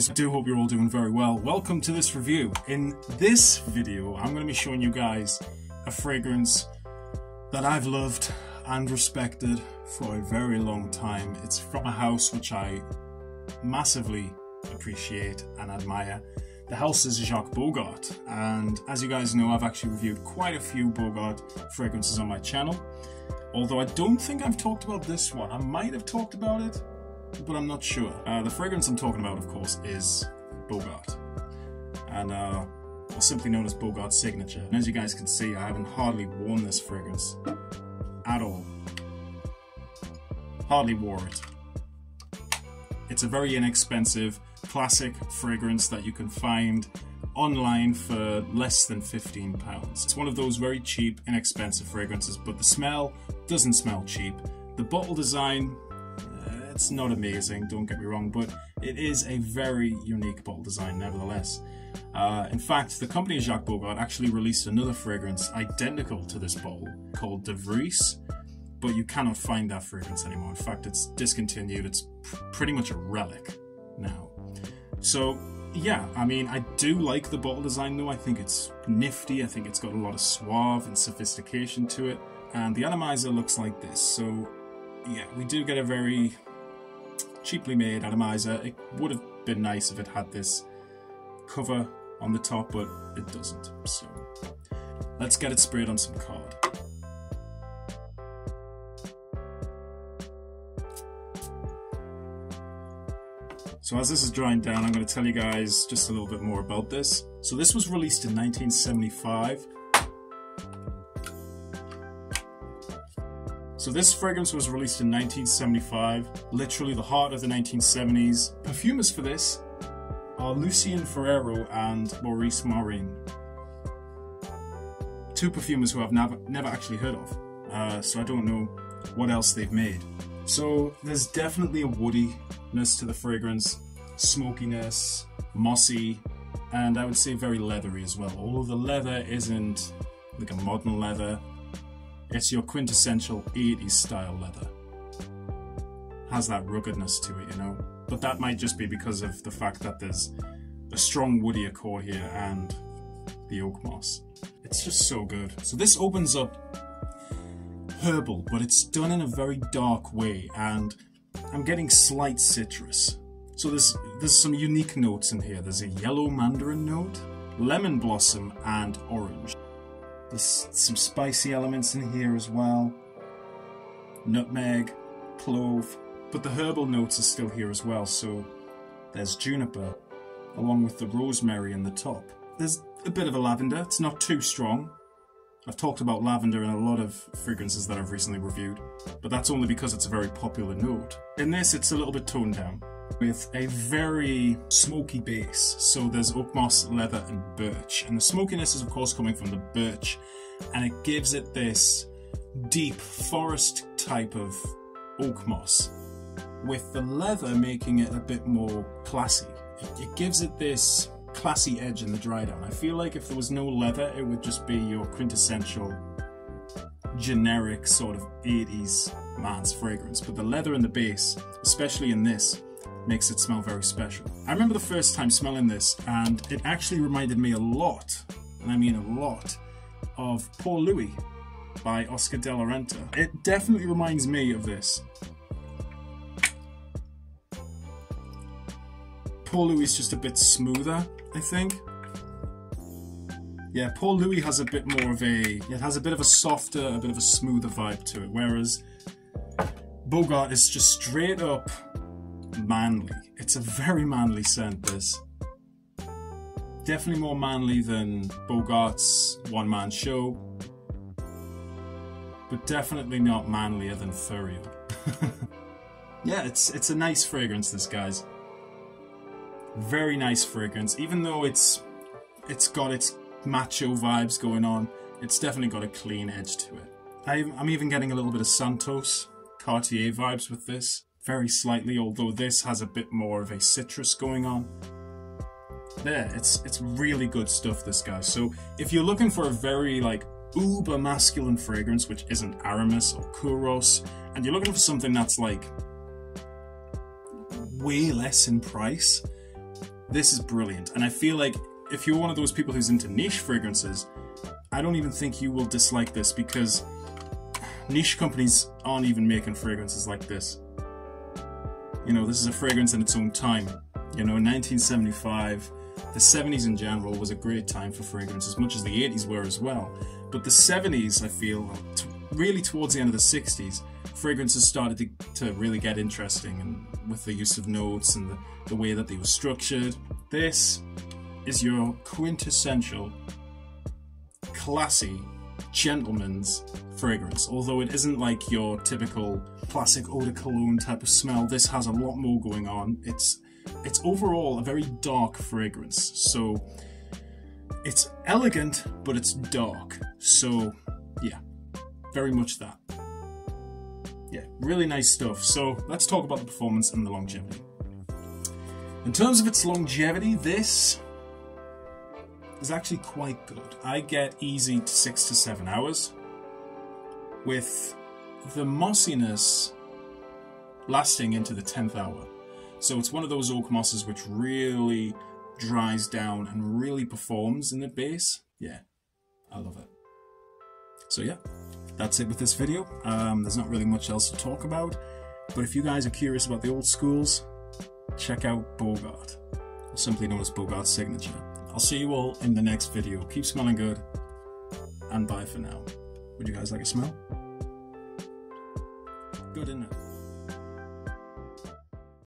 guys? I do hope you're all doing very well. Welcome to this review. In this video, I'm going to be showing you guys a fragrance that I've loved and respected for a very long time. It's from a house which I massively appreciate and admire. The house is Jacques Bogart, and as you guys know, I've actually reviewed quite a few Bogart fragrances on my channel. Although I don't think I've talked about this one. I might have talked about it, but I'm not sure. Uh, the fragrance I'm talking about, of course, is Bogart. And, uh, well, simply known as Bogart Signature. And as you guys can see, I haven't hardly worn this fragrance at all. Hardly wore it. It's a very inexpensive, classic fragrance that you can find online for less than £15. It's one of those very cheap, inexpensive fragrances, but the smell doesn't smell cheap. The bottle design, it's not amazing, don't get me wrong, but it is a very unique bottle design nevertheless. Uh, in fact, the company Jacques Bogart actually released another fragrance identical to this bottle called De Vries, but you cannot find that fragrance anymore. In fact, it's discontinued. It's pr pretty much a relic now. So yeah, I mean, I do like the bottle design though. I think it's nifty. I think it's got a lot of suave and sophistication to it. And the atomizer looks like this. So yeah, we do get a very cheaply made atomizer. It would have been nice if it had this cover on the top, but it doesn't. So let's get it sprayed on some card. So as this is drying down, I'm going to tell you guys just a little bit more about this. So this was released in 1975. So this fragrance was released in 1975, literally the heart of the 1970s. Perfumers for this are Lucien Ferrero and Maurice Maurin. Two perfumers who I've never, never actually heard of, uh, so I don't know what else they've made. So there's definitely a woodiness to the fragrance, smokiness, mossy, and I would say very leathery as well. Although the leather isn't like a modern leather, it's your quintessential 80s style leather. Has that ruggedness to it, you know. But that might just be because of the fact that there's a strong woody core here and the oak moss. It's just so good. So this opens up herbal, but it's done in a very dark way, and I'm getting slight citrus. So there's there's some unique notes in here. There's a yellow mandarin note, lemon blossom, and orange. There's some spicy elements in here as well. Nutmeg, clove, but the herbal notes are still here as well. So there's juniper, along with the rosemary in the top. There's a bit of a lavender. It's not too strong, I've talked about lavender in a lot of fragrances that I've recently reviewed, but that's only because it's a very popular note. In this, it's a little bit toned down with a very smoky base. So there's oak moss, leather, and birch. And the smokiness is, of course, coming from the birch, and it gives it this deep forest type of oak moss, with the leather making it a bit more classy. It, gives it this classy edge in the dry down. I feel like if there was no leather, it would just be your quintessential generic sort of 80s man's fragrance. But the leather in the base, especially in this, makes it smell very special. I remember the first time smelling this and it actually reminded me a lot, and I mean a lot, of Pour Lui by Oscar de la Renta. It definitely reminds me of this. Pour Lui is just a bit smoother I think. Yeah, Pour Lui has a bit more of a, it has a bit of a softer, a bit of a smoother vibe to it, whereas Bogart is just straight up manly. It's a very manly scent, this. Definitely more manly than Bogart's one-man show, but definitely not manlier than Thuriel. yeah, it's it's a nice fragrance, this guy's. Very nice fragrance, even though it's it's got its macho vibes going on. It's definitely got a clean edge to it. I'm even getting a little bit of Santos Cartier vibes with this, very slightly, although this has a bit more of a citrus going on. There, it's it's really good stuff, this guy. So if you're looking for a very like uber masculine fragrance, which isn't Aramis or Kouros, and you're looking for something that's like way less in price, This is brilliant. And I feel like if you're one of those people who's into niche fragrances, I don't even think you will dislike this because niche companies aren't even making fragrances like this. You know, this is a fragrance in its own time. You know, in 1975, the 70s in general was a great time for fragrance, as much as the 80s were as well. But the 70s, I feel, really towards the end of the 60s, fragrances started to, to really get interesting and with the use of notes and the, the way that they were structured. This is your quintessential, classy, gentleman's fragrance. Although it isn't like your typical classic eau de cologne type of smell, this has a lot more going on. It's it's overall a very dark fragrance. So it's elegant, but it's dark. So yeah, very much that. Yeah, really nice stuff. So let's talk about the performance and the longevity. In terms of its longevity, this is actually quite good. I get easy six to seven hours with the mossiness lasting into the 10th hour. So it's one of those oak mosses which really dries down and really performs in the base. Yeah, I love it. So yeah, that's it with this video. Um, there's not really much else to talk about, but if you guys are curious about the old schools, check out Bogart, simply known as Bogart Signature. I'll see you all in the next video. Keep smelling good, and bye for now. Would you guys like a smell? Good enough.